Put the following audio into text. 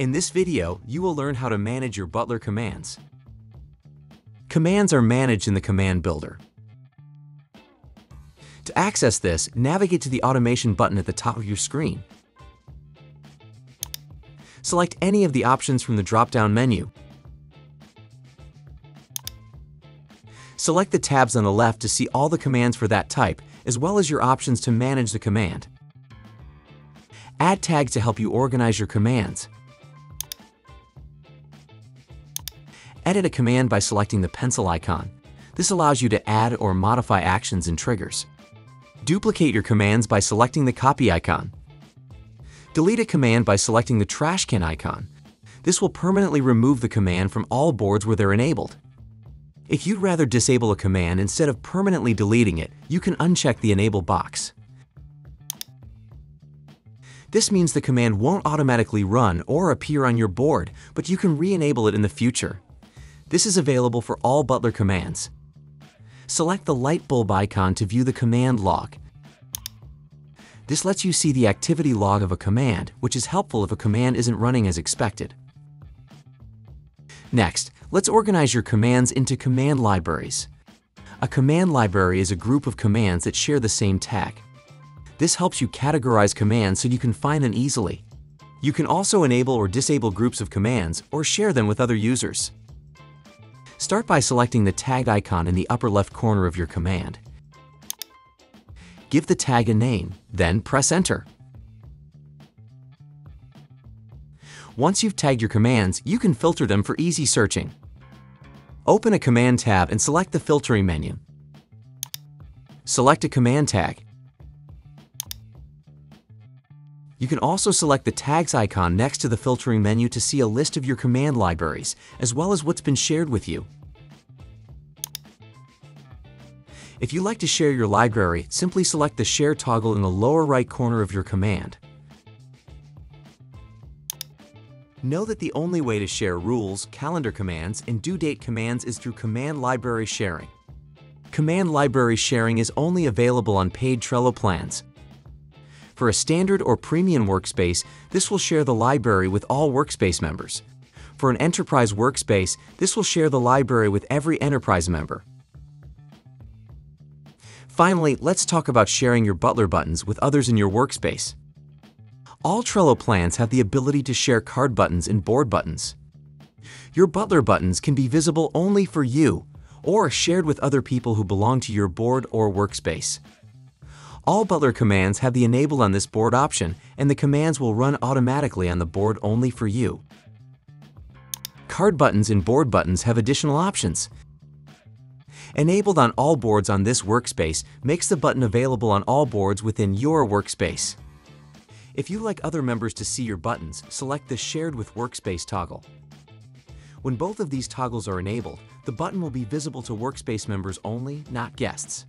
In this video, you will learn how to manage your Butler commands. Commands are managed in the Command Builder. To access this, navigate to the Automation button at the top of your screen. Select any of the options from the drop-down menu. Select the tabs on the left to see all the commands for that type, as well as your options to manage the command. Add tags to help you organize your commands. Edit a command by selecting the pencil icon. This allows you to add or modify actions and triggers. Duplicate your commands by selecting the copy icon. Delete a command by selecting the trash can icon. This will permanently remove the command from all boards where they're enabled. If you'd rather disable a command instead of permanently deleting it, you can uncheck the Enable box. This means the command won't automatically run or appear on your board, but you can re-enable it in the future. This is available for all Butler commands. Select the light bulb icon to view the command log. This lets you see the activity log of a command, which is helpful if a command isn't running as expected. Next, let's organize your commands into command libraries. A command library is a group of commands that share the same tag. This helps you categorize commands so you can find them easily. You can also enable or disable groups of commands or share them with other users. Start by selecting the tag icon in the upper left corner of your command. Give the tag a name, then press Enter. Once you've tagged your commands, you can filter them for easy searching. Open a Command tab and select the Filtering menu. Select a command tag. You can also select the Tags icon next to the filtering menu to see a list of your command libraries, as well as what's been shared with you. If you'd like to share your library, simply select the Share toggle in the lower right corner of your command. Know that the only way to share rules, calendar commands, and due date commands is through Command Library Sharing. Command Library Sharing is only available on paid Trello plans, for a standard or premium workspace, this will share the library with all workspace members. For an enterprise workspace, this will share the library with every enterprise member. Finally, let's talk about sharing your Butler buttons with others in your workspace. All Trello plans have the ability to share card buttons and board buttons. Your Butler buttons can be visible only for you or shared with other people who belong to your board or workspace. All Butler commands have the Enable on this board option, and the commands will run automatically on the board only for you. Card buttons and board buttons have additional options. Enabled on all boards on this workspace makes the button available on all boards within your workspace. If you'd like other members to see your buttons, select the Shared with Workspace toggle. When both of these toggles are enabled, the button will be visible to workspace members only, not guests.